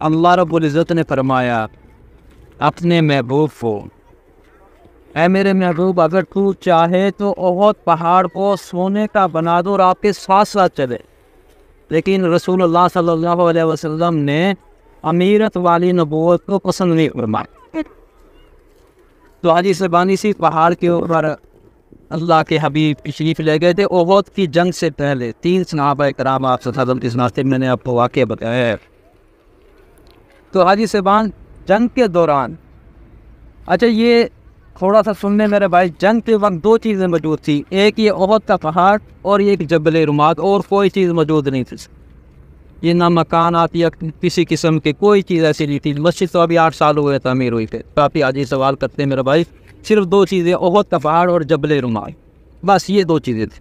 अल्लाह रब्बुल इज़्ज़त ने फरमाया, अपने महबूब को। ऐ मेरे महबूब, अगर तू चाहे तो ओहद पहाड़ को सोने का बना दो और आपके साथ साथ चले। लेकिन रसूलुल्लाह सल्लल्लाहु अलैहि वसल्लम ने अमीरत वाली नबूवत को पसंद नहीं फरमाया। तो हाजी सबानी सी पहाड़ के ऊपर अल्लाह के हबीब तशरीफ़ ले गए थे ओहद की जंग से पहले। तीन सनाबा कराम आप इस नास्ते मैंने आपको वाक़ बताया तो हाजी सबान जंग के दौरान। अच्छा ये थोड़ा सा सुनने मेरे भाई, जंग के वक्त दो चीज़ें मौजूद थी। एक ये ओहद का पहाड़ और एक जबल रुमात और कोई चीज़ मौजूद नहीं थी। ये ना मकान आती या किसी किस्म की कोई चीज़ ऐसी नहीं थी। मस्जिद तो अभी आठ साल हुए अमीर हुई थे काफ़ी आज सवाल करते हैं मेरे भाई, सिर्फ़ दो चीज़ें, ओहद का पहाड़ और जबल रुमाल। बस ये दो चीज़ें थी।